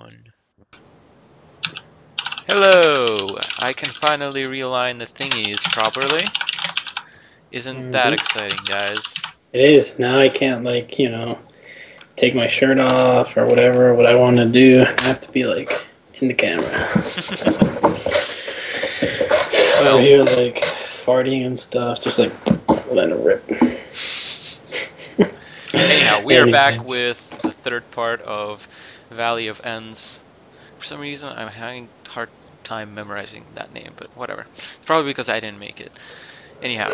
one. Hello! I can finally realign the thingies properly. Isn't that Mhm. exciting, guys? It is. Now I can't, like, you know, take my shirt off or whatever, what I want to do. I have to be, like, in the camera. Well- Over here, like, farting and stuff, just like, letting it rip. Anyhow, we are back with the third part of Valley of Ends. For some reason, I'm having a hard time memorizing that name, but whatever. It's probably because I didn't make it. Anyhow,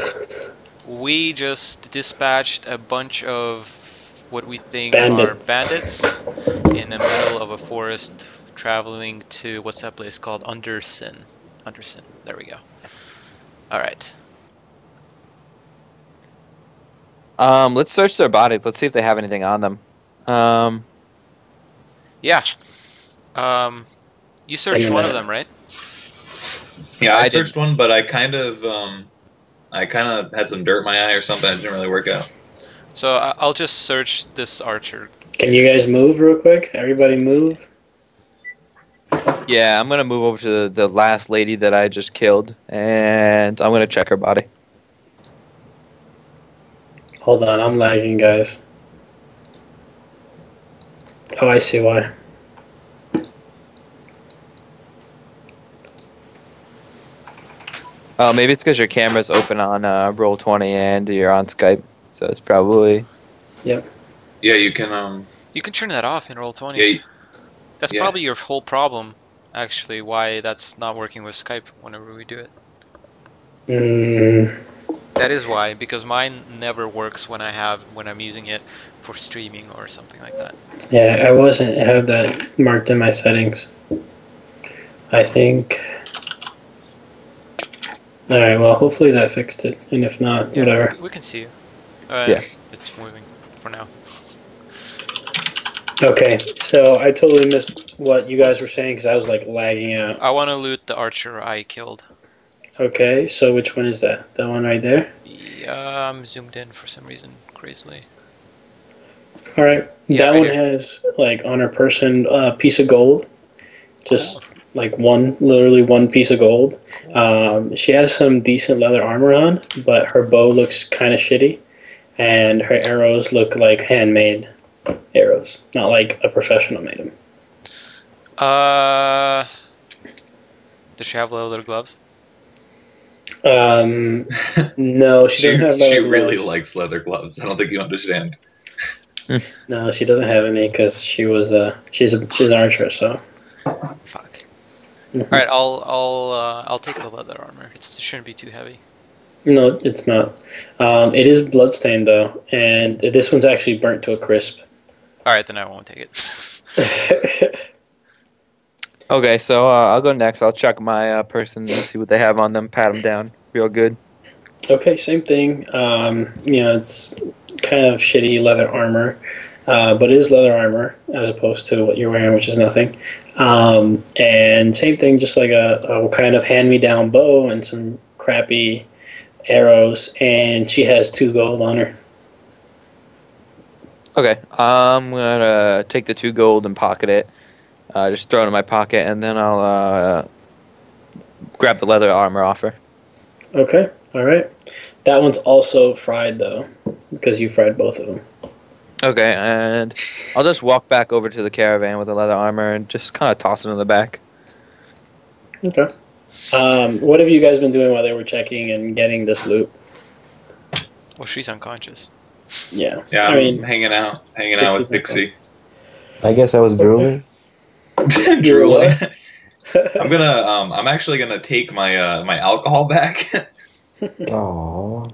we just dispatched a bunch of what we think Bandits. are bandits in the middle of a forest traveling to what's that place called? Undersin. Undersin. There we go. Alright. Um, let's search their bodies. Let's see if they have anything on them. Um, Yeah. Um, you searched one of them, right? Yeah, I, I did- searched one, but I kind of, um, I kind of had some dirt in my eye or something. It didn't really work out. So I- I'll just search this archer. Can you guys move real quick? Everybody move. yeah, I'm gonna move over to the, the last lady that I just killed, and I'm gonna check her body. Hold on, I'm lagging, guys. Oh, I see why. Oh, maybe it's because your camera's open on uh, Roll Twenty and you're on Skype, so it's probably. Yep. Yeah, you can, um, You can turn that off in roll twenty. yeah, you- that's yeah. probably your whole problem, actually. Why that's not working with Skype whenever we do it. Mm, That is why, because mine never works when I have when I'm using it for streaming or something like that. yeah, I wasn't have that marked in my settings. I think. All right. Well, hopefully that fixed it, and if not, Yeah. whatever. We can see you. Uh, Yeah. It's moving for now. Okay. So I totally missed what you guys were saying because I was like lagging out. I want to loot the archer I killed. Okay. So which one is that? That one right there. Yeah, I'm zoomed in for some reason, crazily. All right. Yeah, that right one here. has like on her person a piece of gold, just like one, literally one piece of gold. Um, she has some decent leather armor on, but her bow looks kind of shitty, and her arrows look like handmade arrows, not like a professional made them. Uh, does she have leather gloves? Um, no, she she, doesn't have she leather really gloves. likes leather gloves. I don't think you understand. No, she doesn't have any because she was a she's a she's an archer, so. Fuck. Mhm. All right, I'll I'll uh, I'll take the leather armor. It's, it shouldn't be too heavy. No, it's not. Um, it is bloodstained though, and this one's actually burnt to a crisp. All right, then I won't take it. Okay, so uh, I'll go next. I'll check my uh, person and see what they have on them. Pat them down real good. okay, same thing. Um, you know, it's kind of shitty leather armor, uh, but it is leather armor as opposed to what you're wearing, which is nothing. Um, and same thing, just like a, a kind of hand-me-down bow and some crappy arrows, and she has two gold on her. Okay, I'm gonna take the two gold and pocket it. Uh, just throw it in my pocket, and then I'll uh, grab the leather armor off her. Okay, all right. That one's also fried though, because you fried both of them. Okay, and I'll just walk back over to the caravan with the leather armor and just kind of toss it in the back. Okay. Um, what have you guys been doing while they were checking and getting this loot? Well, she's unconscious. Yeah. Yeah, I I'm mean, hanging out, hanging out with Pixie. I guess I was drooling. Drooling. what? I'm gonna, um, I'm actually gonna take my, uh, my alcohol back. Aww.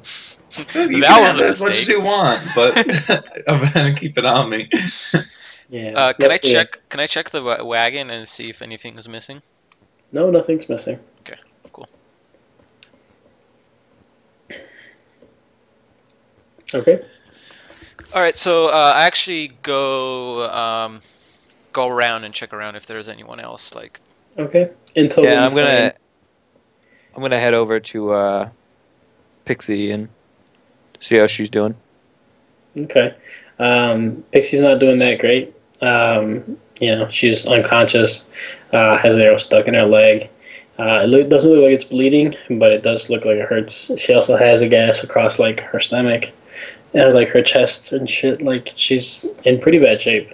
you That can was have as much as you want, but I'm gonna keep it on me. yeah. Uh, can I let's it. check? Can I check the wagon and see if anything is missing? No, nothing's missing. Okay, cool. Okay. All right, so uh, I actually go um, go around and check around if there's anyone else. Like, Okay. Until yeah, I'm gonna find- I'm gonna head over to uh, Pixie and see how she's doing. Okay. Um, Pixie's not doing that great. Um, you know, she's unconscious, uh, has an arrow stuck in her leg. Uh, it look, doesn't look like it's bleeding, but it does look like it hurts. She also has a gash across like her stomach, and like her chest and shit. Like she's in pretty bad shape.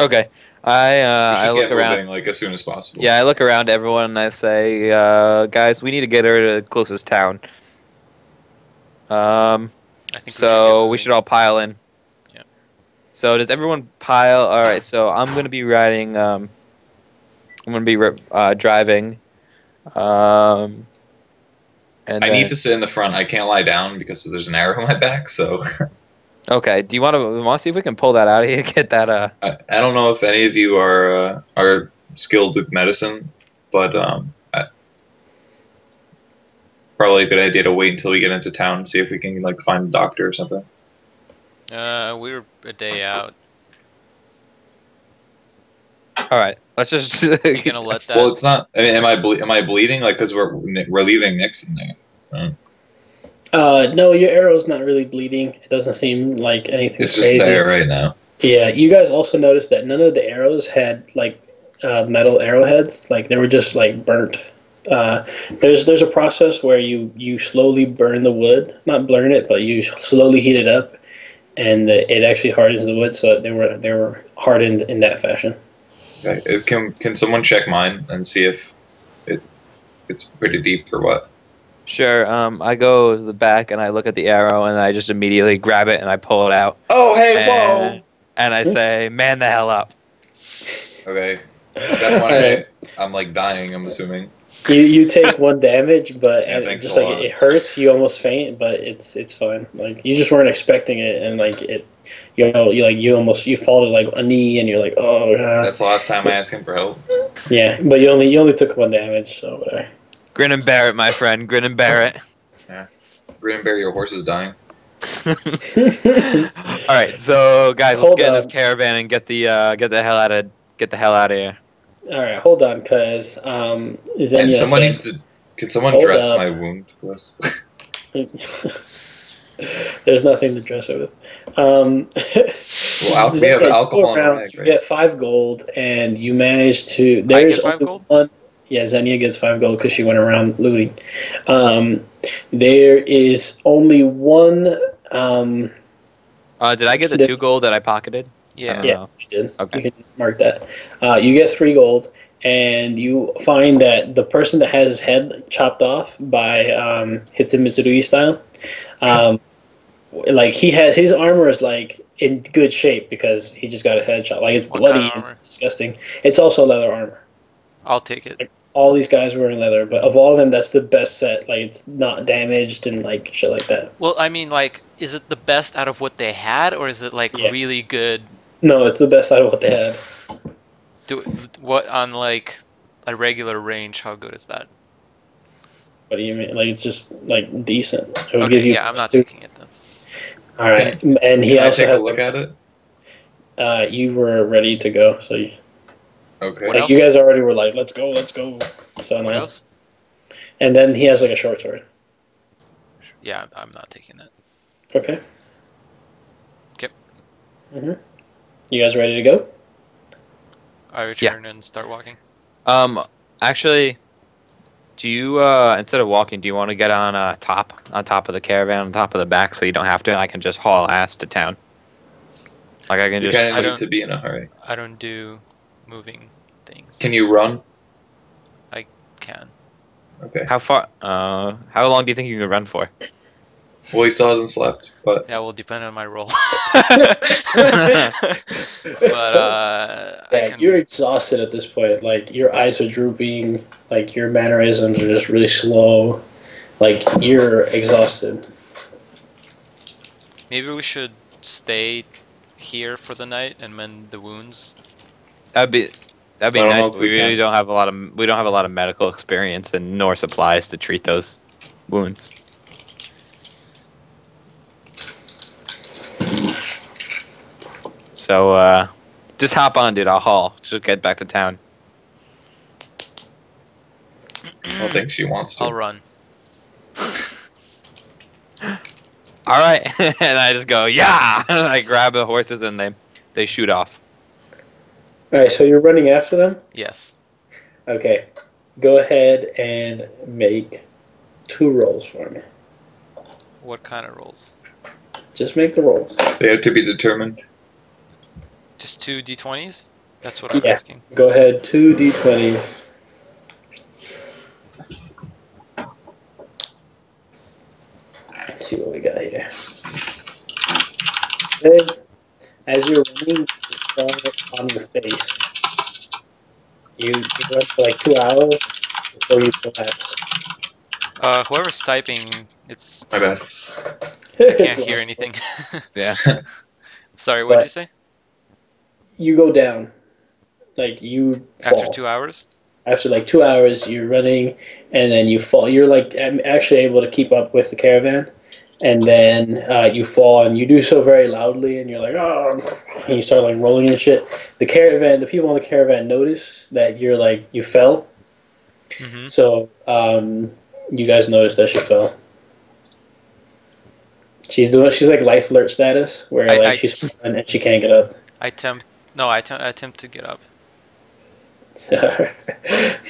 Okay. I uh, should I look get around. moving like as soon as possible. Yeah, I look around to everyone and I say, uh, guys, we need to get her to the closest town. Um, I think so we get should all pile in. Yeah. So does everyone pile? All right. So I'm gonna be riding. Um, I'm gonna be uh, driving. Um, and I then- need to sit in the front. I can't lie down because there's an arrow in my back. So Okay. Do you want to want to see if we can pull that out of here? Get that. Uh. I, I don't know if any of you are uh, are skilled with medicine, but um, I, probably a good idea to wait until we get into town and see if we can like find a doctor or something. Uh, we're a day out. All right. Let's just. Are you gonna let that? Well, it's not. I mean, am I ble- am I bleeding? Like, cause we're we're leaving Nixon there. Uh, no, your arrow's not really bleeding. It doesn't seem like anything It's just crazy. there right now. Yeah, you guys also noticed that none of the arrows had like uh, metal arrowheads. Like they were just like burnt. Uh, there's there's a process where you you slowly burn the wood, not burn it, but you slowly heat it up, and the, it actually hardens the wood. So they were they were hardened in that fashion. Okay. Can can someone check mine and see if it it's pretty deep or what? Sure. Um, I go to the back and I look at the arrow and I just immediately grab it and I pull it out Oh hey and, and I say, "Man the hell up." Okay. That one, I, I'm like dying. I'm assuming. You you take one damage, but Yeah, and just like lot. it, it hurts, you almost faint, but it's it's fine. Like you just weren't expecting it, and like it, you know, you like you almost you fall to like a knee, and you're like, oh god. That's the last time I asked him for help. Yeah, but you only you only took one damage, so whatever. Grin and bear it, my friend. Grin and bear it. Grin and bear, your horse is dying. All right, so guys, let's Hold get in this caravan and get the uh, get the hell out of get the hell out of here. All right, hold on, cause um, And Xenia someone needs to. Can someone Hold dress up. my wound, please? There's nothing to dress it with. Um, Well, al- we have alcohol go in the around, bag, You get five gold, and you manage to. I There's get five only gold? one. Yeah, Xenia gets five gold because she went around looting. Um, there is only one. Um, Uh, did I get the The- two gold that I pocketed? Yeah. Uh, Yeah. you did. Okay. You can mark that. Uh, you get three gold, and you find that the person that has his head chopped off by um, Hitsu Mitsurui style, um, like he has his armor is like in good shape because he just got a headshot. Like it's What bloody, kind of armor? disgusting. It's also leather armor. I'll take it. All these guys were in leather, but of all of them, that's the best set. Like it's not damaged and like shit like that. Well, I mean, like, is it the best out of what they had, or is it like Yeah. really good? No, it's the best out of what they had. Do what on like a regular range? How good is that? What do you mean? Like it's just like decent. It would Okay, give you yeah, I'm not two- taking it then. All right, and he Can I also take a has. look at it? Uh, you were ready to go, so you, Okay. What like, else? you guys already were like, "Let's go, let's go." So What else? and then he has like a short sword. Yeah, I'm not taking that. Okay. Yep. Mhm. You guys ready to go? I return and start walking. Um, actually, do you uh, instead of walking, do you want to get on uh, top on top of the caravan, on top of the back, so you don't have to? I can just haul ass to town. Like I can You just. kind I of don't- need to be in a hurry. I don't do moving things. Can you run? I can. Okay. How far? Uh, how long do you think you can run for? Well, he still hasn't slept, but yeah, will depend on my role. but uh, I Yeah, can, you're exhausted at this point. Like your eyes are drooping. Like your mannerisms are just really slow. Like you're exhausted. maybe we should stay here for the night and mend the wounds. That'd be that'd be I don't know nice. But we we really don't have a lot of we don't have a lot of medical experience and nor supplies to treat those wounds. So uh, just hop on, dude. I'll haul. Just get back to town. I don't think she wants to. I'll run. all right, and I just go, yeah. And I grab the horses and they they shoot off. All right, so you're running after them. Yes. Okay, go ahead and make two rolls for me. What kind of rolls? Just make the rolls. They have to be determined. Just two d20s? That's what I'm Yeah. asking. Go ahead, two d20s. Let's see what we got here. Okay. As you're running, you fall on your face. You, you run for like two hours before you collapse. Uh, whoever's typing, it's My bad. can't hear anything. Yeah. Sorry, what did But- you say? You go down. Like you fall. After two hours? after like two hours you're running and then you fall you're like actually able to keep up with the caravan and then uh, you fall and you do so very loudly and you're like oh and you start like rolling and shit the caravan the people on the caravan notice that you're like you fell Mm-hmm. so um, you guys notice that she fell she's doing she's like life alert status where I- like I- she's falling and she can't get up I attempt. No, I attempt, to get up.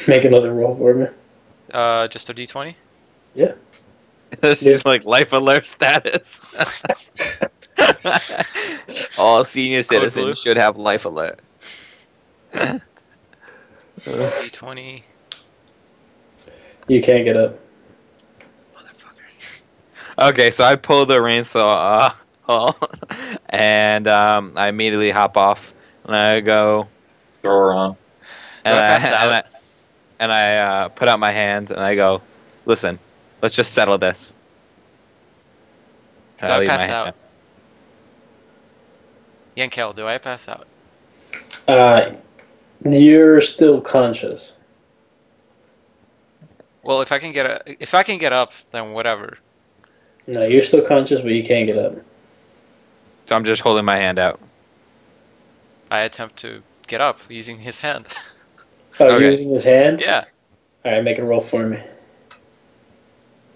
make another roll for me Uh, just a d20? it's just like life alert status. All senior blue. citizens should have life alert. d20. you can't get up Motherfucker. Okay, so I pull the rainsaw uh, and um, I immediately hop off and I go Throw her on. and I I, and I and I uh, put out my hand and I go, listen, let's just settle this. Do I leave pass out? Yankel, do I pass out? Uh, you're still conscious. Well, if I can get a, if I can get up, then whatever. No, you're still conscious, but you can't get up. So I'm just holding my hand out. I attempt to get up using his hand. Oh, Okay. using his hand? yeah. All right, make a roll for me.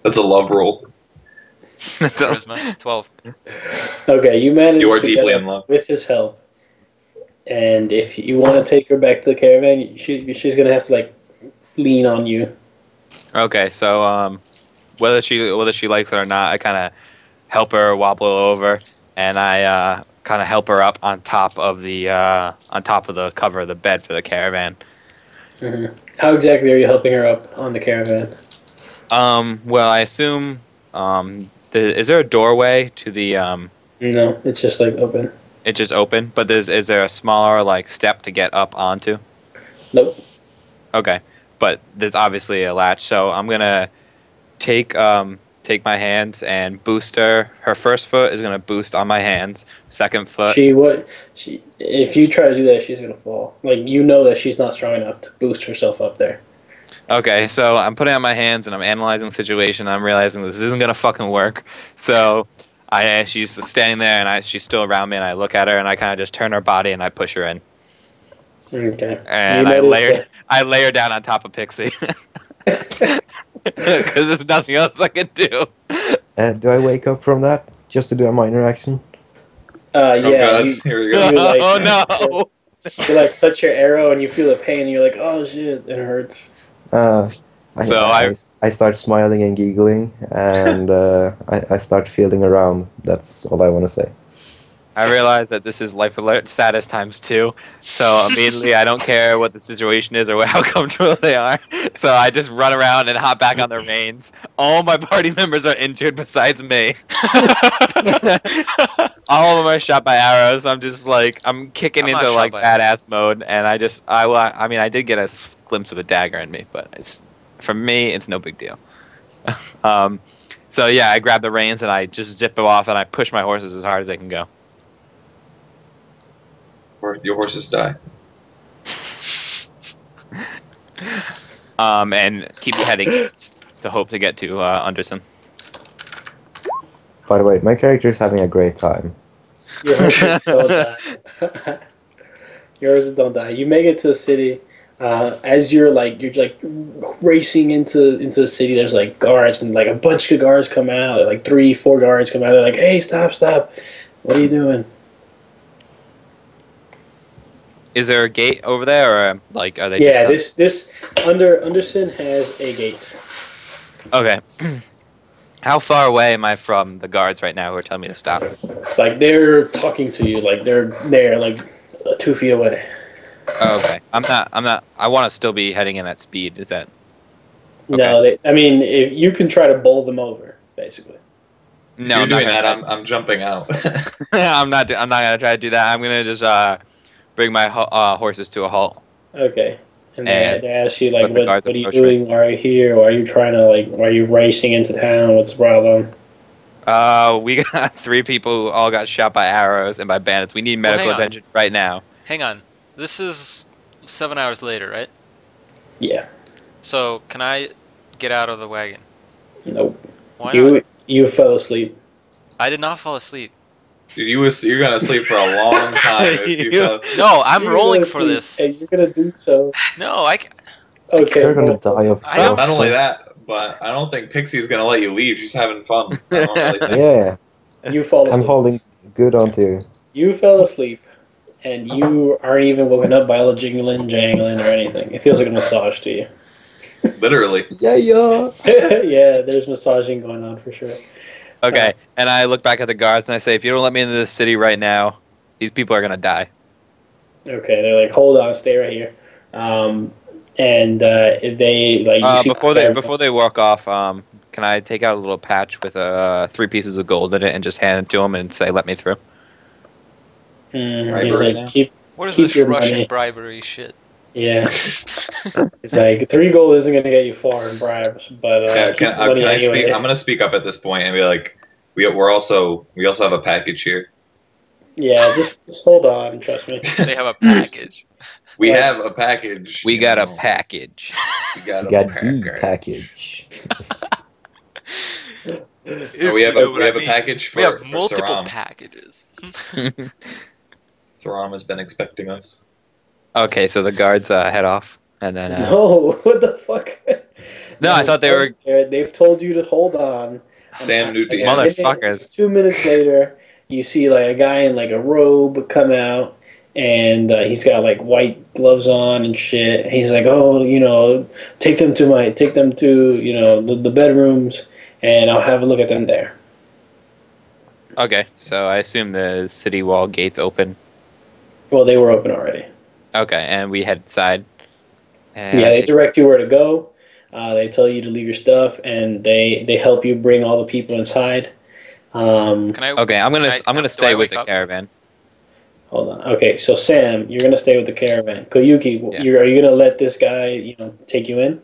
That's a love roll. Charisma, 12. Okay, you managed You are to deeply get in love. with his help. And if you want to take her back to the caravan, she, she's going to have to, like, lean on you. Okay, so um, whether she whether she likes it or not, I kind of help her wobble over, and I uh, kind of help her up on top of the uh, on top of the cover of the bed for the caravan. hmm How exactly are you helping her up on the caravan? Um, well, I assume um, the, is there a doorway to the um? No, it's just, like, open. It just open, but there's is there a smaller like step to get up onto? Nope. Okay, but there's obviously a latch, so I'm gonna take um take my hands and boost her. Her first foot is gonna boost on my hands. Second foot, She what? She if you try to do that, she's gonna fall. Like you know that she's not strong enough to boost herself up there. Okay. So I'm putting on my hands and I'm analyzing the situation. I'm realizing this isn't gonna fucking work. So I she's standing there and I she's still around me and I look at her and I kind of just turn her body and I push her in Okay. and I notice layer I lay her down on top of Pixie because there's nothing else I can do. Uh, do I wake up from that just to do a minor action? uh, Oh yeah. god, You, here we go. You're like- oh no! you like touch your arrow and you feel the pain. and You're like, oh shit, it hurts. Uh, I, So I, I- I start smiling and giggling, and uh, I, I start feeling around. That's all I want to say. I realize that this is life alert status times two, so immediately I don't care what the situation is or how comfortable they are. So I just run around and hop back on the reins. All my party members are injured besides me. All of them are shot by arrows. I'm just like I'm kicking I'm into like badass mode, and I just I wa- I mean I did get a glimpse of a dagger in me, but it's for me it's no big deal. um, so yeah, I grab the reins and I just zip them off and I push my horses as hard as they can go. Or your horses die. um, and keep heading east to hope to get to uh, Underson. By the way, my character is having a great time. Yours don't die. Your horses don't die. You make it to the city. Uh, as you're like you're like racing into into the city, there's like guards and like a bunch of guards come out. Like three, four guards come out. They're like, "Hey, stop, stop! What are you doing?" Is there a gate over there, or like are they? yeah, just this this under Underson has a gate. Okay. How far away am I from the guards right now who are telling me to stop? It's like they're talking to you, like they're there, like uh, two feet away. Oh, okay. I'm not. I'm not. I want to still be heading in at speed. Is that? No, they, I mean, if you can try to bowl them over, basically. If No, you're I'm not doing gonna- that, I'm, I'm jumping out. I'm not. I'm not gonna try to do that. I'm gonna just uh, bring my ho- uh, horses to a halt. Okay. And they, And they ask you like, what, what are you doing? Why are you here? Why are you trying to like? Why are you racing into town? What's the problem? Uh, we got three people who all got shot by arrows and by bandits. We need medical hang on. attention right now. Hang on. This is seven hours later, right? Yeah. So can I get out of the wagon? Nope. Why you not? you fell asleep. I did not fall asleep. Dude, you was you're gonna sleep for a long time if you You- No, I'm You're rolling for sleep, this. And you're gonna do so. No, I. c- Okay. You're gonna die of I don't- Not only that, but I don't think Pixie's gonna let you leave. She's having fun. I don't really Yeah, You fall asleep. I'm holding good onto you. You fell asleep, and you aren't even woken up by all the jingling, jangling, or anything. It feels like a massage to you. Literally. Yeah, yeah. yeah, there's massaging going on for sure. Okay, and I look back at the guards and I say, if you don't let me into this city right now, these people are gonna die. Okay, they're like, hold on, stay right here. Um, and uh, they like you Uh, see before they before they walk off, um, can I take out a little patch with uh, three pieces of gold in it and just hand it to them and say, "Let me through"? Mm, Right he's like, now. keep What is Keep this your Russian money. bribery shit? yeah. It's like three gold isn't gonna get you far in bribes, but uh, Yeah, can, uh, can I anyway. speak? I'm gonna speak up at this point and be like, we we're also we also have a package here. Yeah, just, just hold on, trust me. They have a package. We Like- have a package. We you got a package. We got You a got the package. package. Oh, we have a know what we I have a mean? package We for have for multiple Saram. packages. Saram has been expecting us. okay, so the guards uh, head off, and then uh, No, what the fuck? No, I thought they were- They've told you to hold on. Sam And- Newton. and a minute- Motherfuckers. Two minutes later, you see like a guy in like a robe come out, and uh, he's got like white gloves on and shit. He's like, "Oh, you know, take them to my, take them to you know the, the bedrooms, and I'll have a look at them there." okay, so I assume the city wall gates open. Well, they were open already. Okay, and we head inside. And yeah, they direct you where to go. Uh, they tell you to leave your stuff, and they they help you bring all the people inside. Um, Can I? okay, I'm gonna Can I- I'm gonna stay with the up? caravan. hold on. Okay, so Sam, you're gonna stay with the caravan. Koyuki, Yeah. you're, are you gonna let this guy, you know, take you in?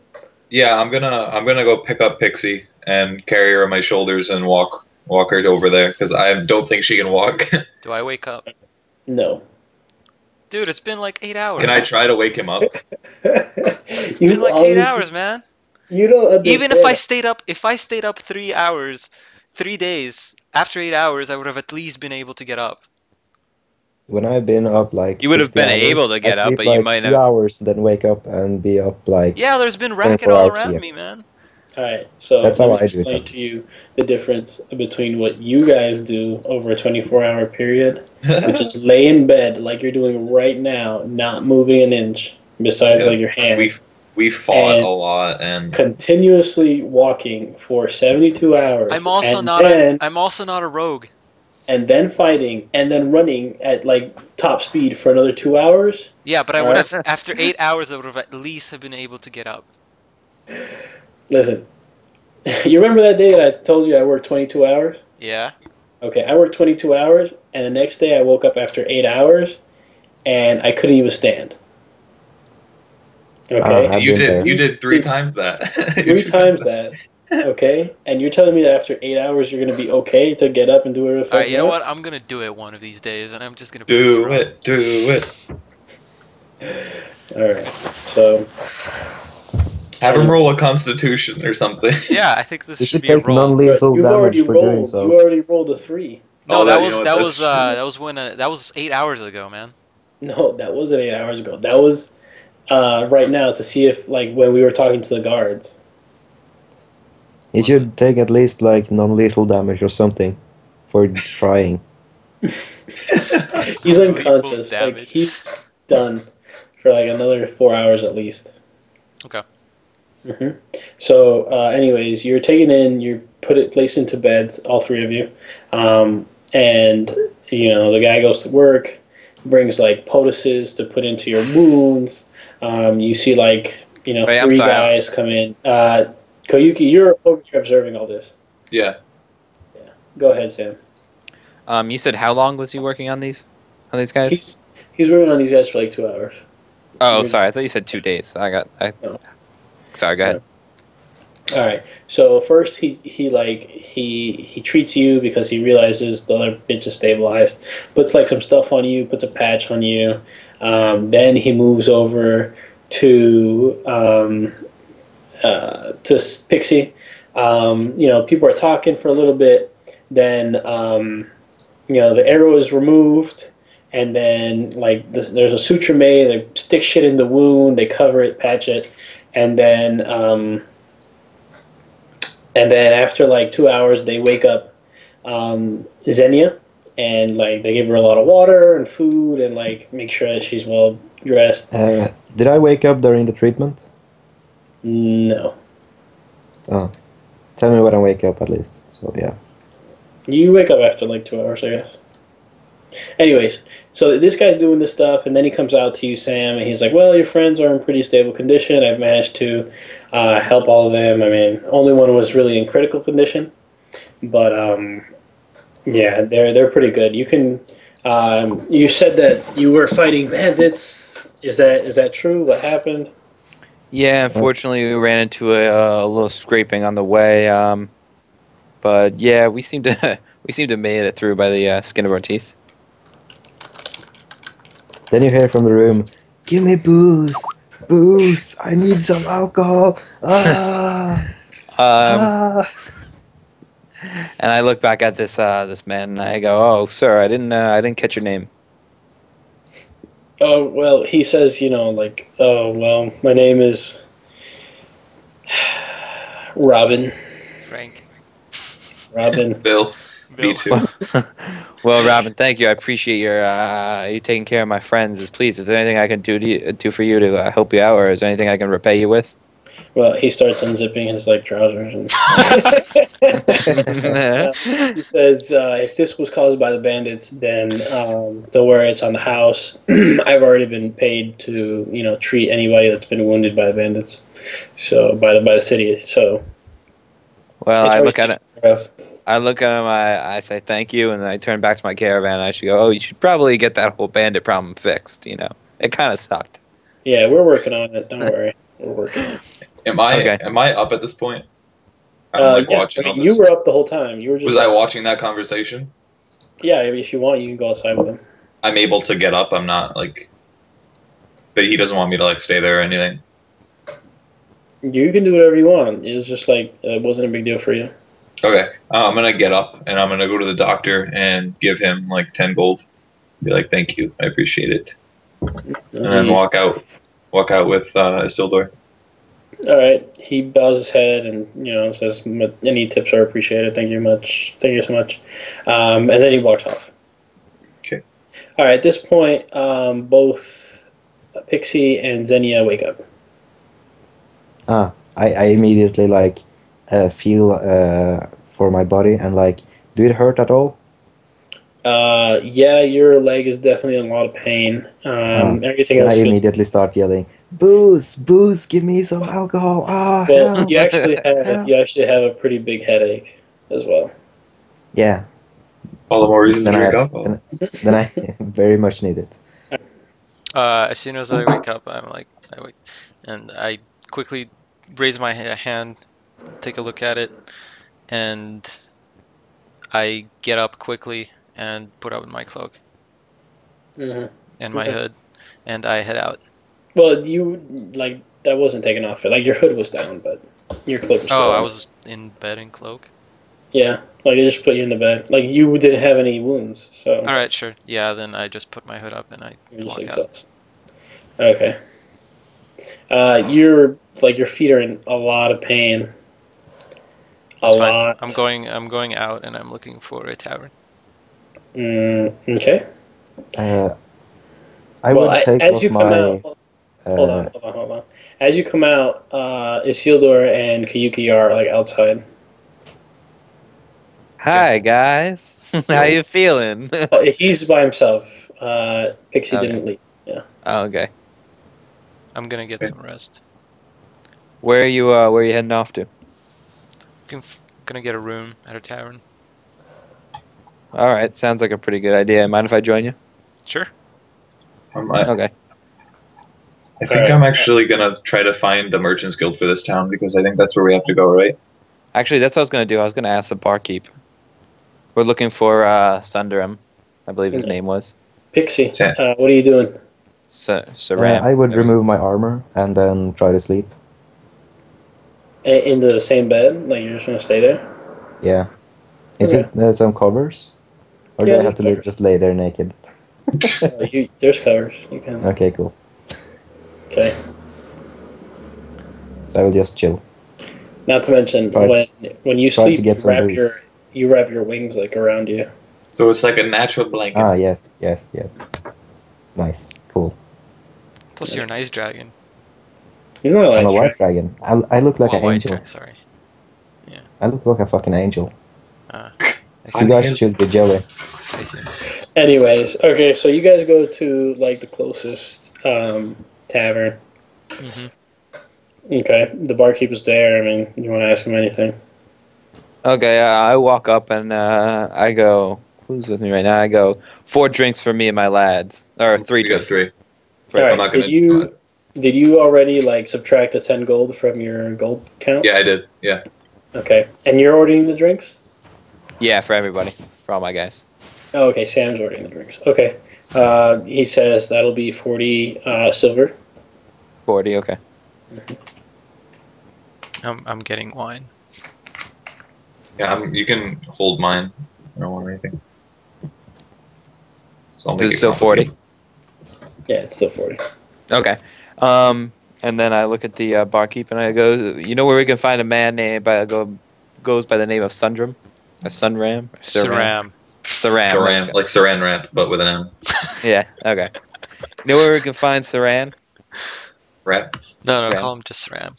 Yeah, I'm gonna I'm gonna go pick up Pixie and carry her on my shoulders and walk walk her over there because I don't think she can walk. Do I wake up? No. Dude, it's been like eight hours. can I try to wake him up? It's you been like eight hours, man. You don't understand. Even if I stayed up, if I stayed up three hours, three days after eight hours, I would have at least been able to get up. When I've been up like You would have been hours, able to get I up, sleep but you like might two have- hours, then wake up and be up like Yeah, there's been racket all around yeah. me, man. All right, so That's let how me I do it. explain to you the difference between what you guys do over a 24-hour period, which is lay in bed like you're doing right now, not moving an inch, besides Yeah, like your hands. We we fought a lot and continuously walking for 72 hours. I'm also and not then, a I'm also not a rogue. and then fighting and then running at like top speed for another two hours. Yeah, but I would have after eight hours I would have at least have been able to get up. Listen, you remember that day that I told you I worked 22 hours? Yeah. Okay, I worked 22 hours, and the next day I woke up after eight hours, and I couldn't even stand. Okay, Uh, you did there. you did three times that. three times that. Okay, and you're telling me that after eight hours you're gonna be okay to get up and do it. the All right, you know what? I'm gonna do it one of these days, and I'm just gonna Do prove you it, do it. All right, so Have him roll a constitution or something. Yeah, I think this should should be a roll. non-lethal you've damage already for doing rolled. so. You already rolled a three. No, Oh, that you was that was uh, that was when uh, that was eight hours ago, man. No, that wasn't eight hours ago. That was uh, right now to see if like when we were talking to the guards. He should take at least like non-lethal damage or something for trying. He's unconscious. Like he's done for like another four hours at least. Okay. hmm So, uh, anyways, you're taken in. You're put it placed into beds, all three of you, um, and you know the guy goes to work, brings like poultices to put into your wounds. Um, you see like you know Wait, 3 sorry. guys come in. Uh, Koyuki, you're over here observing all this. Yeah. Yeah. Go ahead, Sam. Um, you said how long was he working on these, on these guys? He's he's working on these guys for like two hours. oh, you're- sorry. I thought you said two days. I got. I, No. Sorry. Go ahead. All right. So first he he like he he treats you because he realizes the other bitch is stabilized. Puts like some stuff on you. Puts a patch on you. Um, then he moves over to um, uh, to Pixie. Um, you know, people are talking for a little bit. Then um, you know the arrow is removed. And then, like, this, there's a suture made. They stick shit in the wound. They cover it, patch it, and then um, and then after like two hours they wake up um, Xenia and like they give her a lot of water and food and like make sure that she's well dressed. Uh, did I wake up during the treatment? No, Oh, tell me when I wake up at least. So yeah. you wake up after like two hours, I guess. Anyways, so this guy's doing this stuff, and then he comes out to you, Sam, and he's like, "Well, your friends are in pretty stable condition. I've managed to uh, help all of them. I mean, only one was really in critical condition, but um, yeah, they're they're pretty good. You can. Um, you said that you were fighting bandits. Is that is that true? What happened? Yeah, unfortunately, we ran into a, a little scraping on the way. Um, but yeah, we seem to we seem to made it through by the uh, skin of our teeth. Then you hear from the room, "Give me booze, booze! I need some alcohol!" Ah, Um, ah. And I look back at this uh, this man and I go, "Oh, sir, I didn't uh, I didn't catch your name." Oh well, he says, you know, like, oh well, my name is Robin. Frank. Robin. Bill. Bill. Me too. well, Robin, thank you. I appreciate your uh, you taking care of my friends. Is please, is there anything I can do to you, do for you to uh, help you out, or is there anything I can repay you with? Well, he starts unzipping his like trousers and he says, uh, "If this was caused by the bandits, then um, don't worry, it's on the house. I've already been paid to, you know, treat anybody that's been wounded by the bandits, so by the by the city. So well, I look at it. I look at him. I, I say thank you, and then I turn back to my caravan. And I should go. Oh, you should probably get that whole bandit problem fixed. You know, it kind of sucked. Yeah, we're working on it. Don't worry, we're working. Am I Okay. am I up at this point? I'm Uh, like yeah, watching I mean, all you were up the whole time. You were just Was I watching that conversation? yeah. If you want, you can go outside with him. I'm able to get up. I'm not like that. He doesn't want me to like stay there or anything. You can do whatever you want. It's just like it wasn't a big deal for you. Okay, uh, I'm gonna get up and I'm gonna go to the doctor and give him like ten gold. Be like, thank you, I appreciate it, and then He- walk out, walk out with uh, Isildur. All right. He bows his head and you know says, "M- "Any tips are appreciated. Thank you much. Thank you so much." Um, and then he walks off. Okay. All right. At this point, um, both Pixie and Xenia wake up. ah. I, I immediately like uh, feel uh, for my body and like, do it hurt at all? Uh, yeah, your leg is definitely in a lot of pain. Um, everything Then else. I feels- immediately start yelling, "Booze, booze! Give me some alcohol!" Ah, well, help, you actually have help." you actually have a pretty big headache as well. Yeah. All the more reason to drink I, alcohol. then, then I very much need it. Uh, as soon as I wake up, I'm like, I wake, and I quickly raise my hand, take a look at it, and I get up quickly and put on my cloak hmm and my Okay. hood, and I head out. Well, you like that wasn't taken off. Like your hood was down, but your cloak was still Oh, I on. was in bed in cloak. Yeah, like they just put you in the bed. Like you didn't have any wounds, so All right, sure. Yeah, then I just put my hood up and I you're walk out. Okay. Uh, you're like your feet are in a lot of pain. A lot. I'm going. I'm going out, and I'm looking for a tavern. Mm, okay. Uh, I well, would I- take as off you come my. out, hold on, Uh, hold on, hold on. As you come out, uh, Isildur and Koyuki are like outside. Hi guys, how you feeling? Oh, He's by himself. Uh, Pixie Okay. didn't leave. oh, okay. I'm gonna get Okay. some rest. Where are you? Uh, where are you heading off to? I'm gonna get a room at a tavern. All right, sounds like a pretty good idea. Mind if I join you? Sure. Um, I, Okay. I think Alright. I'm actually gonna try to find the Merchants Guild for this town because I think that's where we have to go, right? Actually, that's what I was gonna do. I was gonna ask the barkeep. We're looking for uh, Sundaram, I believe his name was. Pixie, uh, what are you doing? Sa- uh, Saram. I would remove my armor and then try to sleep. A- into the same bed? Like you're just gonna stay there? Yeah. Is Okay. it uh, some covers? Or do Yeah, I have to there's just lay there naked? Uh, you, there's covers. You can. Okay, cool. Okay. So I will just chill. Not to mention Try- when when you try to sleep, get you some wrap booze. your you wrap your wings like around you. So it's like a natural blanket. Ah, yes, yes, yes. Nice, cool. Plus, you're a nice dragon. He's not a I'm a white track. dragon. I, I look like Well, an angel. dragon, Sorry. I look like a fucking angel. I You see. guys should be jelly. Anyways, okay, so you guys go to like the closest um, tavern. Mhm. Okay, the barkeep is there. I mean, you want to ask him anything? Okay, uh, I walk up and uh, I go. Who's with me right now? I go four drinks for me and my lads, or three. We got drinks. three. For- All right, I'm not gonna did you did you already like subtract the ten gold from your gold count? Yeah, I did. Yeah. Okay, and you're ordering the drinks? Yeah, for everybody, for all my guys. Oh, okay. Sam's ordering the drinks. Okay. Uh, he says that'll be forty uh, silver. Forty. Okay. I'm, I'm getting wine. Yeah, I'm, you can hold mine. I don't want anything. So I'll Is it still forty? Yeah, it's still forty. Okay. Um, and then I look at the uh, barkeep and I go, you know where we can find a man named by go goes by the name of Sundram, a Sunram, Saram. Saram. Saran, like Saran wrap, but with an M. Yeah. Okay. You know where we can find Saran? Wrap. No, no, Ram. call him just Saram.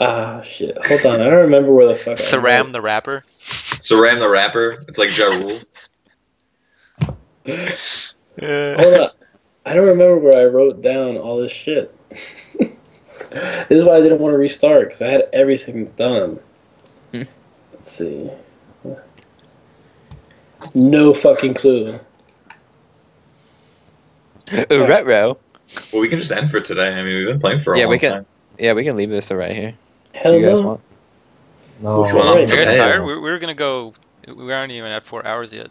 Ah, shit. Hold on. I don't remember where the fuck. I Saram the rapper. Saran the rapper. It's like Ja Rule. Hold on. I don't remember where I wrote down all this shit. this is why I didn't want to restart because I had everything done. Hmm. Let's see. No fucking clue. Retro. Well, we can just end for today. I mean, we've been playing for a Yeah, long we can- time. Yeah, we can leave this right here. Hell if you guys no. want. No. Which one? Alright. You're getting tired? We're, we're gonna go. We aren't even at four hours yet.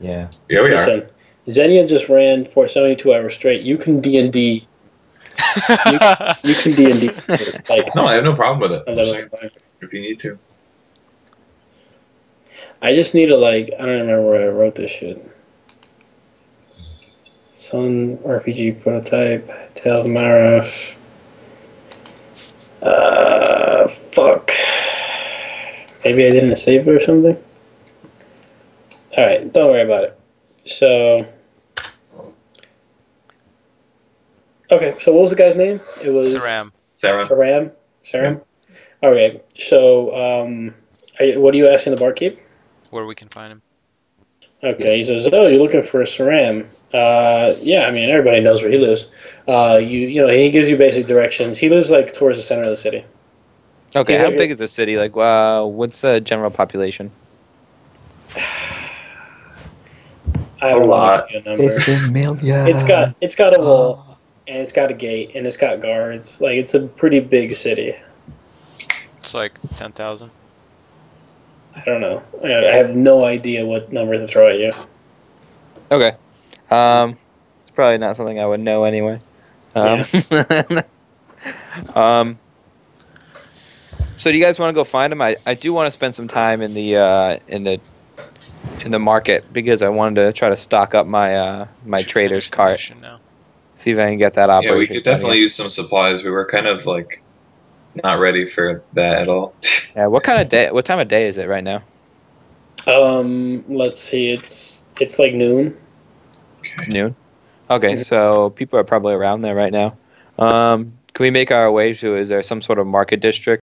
Yeah. Yeah, we are. Listen, Xenia just ran for 72 hours straight. You can D and D. You can D and D. Like No, I have no problem with it. a I'm just level saying, five. if you need to. I just need to like I don't remember where I wrote this shit. Sun RPG prototype, Tale of Maros. Uh, fuck. Maybe I didn't save it or something. All right, don't worry about it. So, okay. So what was the guy's name? It was Saram. Sarah. Saram. Saram. Okay. So, um, are you, what are you asking the barkeep? Where we can find him. Okay, he says, "Oh, you're looking for Saram." Uh, yeah, I mean everybody knows where he lives. Uh, you you know he gives you basic directions. He lives like towards the center of the city. Okay, He's how like- big is the city? Like, uh, what's the general population? I don't A lot. want to give you a number. 50 million. It's got it's got a wall and it's got a gate and it's got guards. Like it's a pretty big city. It's like ten thousand. I don't know. I I have no idea what number to throw at you. Okay. Um, it's probably not something I would know anyway. Um, um, so do you guys want to go find him? I, I do want to spend some time in the uh, in the in the market because I wanted to try to stock up my uh, my trader's cart. Now. See if I can get that operation. Yeah, we could done, definitely use some supplies. We were kind of like not ready for that at all. Yeah. What kind of day? What time of day is it right now? Um, let's see. It's it's like noon. It's noon. Okay, so people are probably around there right now. Um, can we make our way to? Is there some sort of market district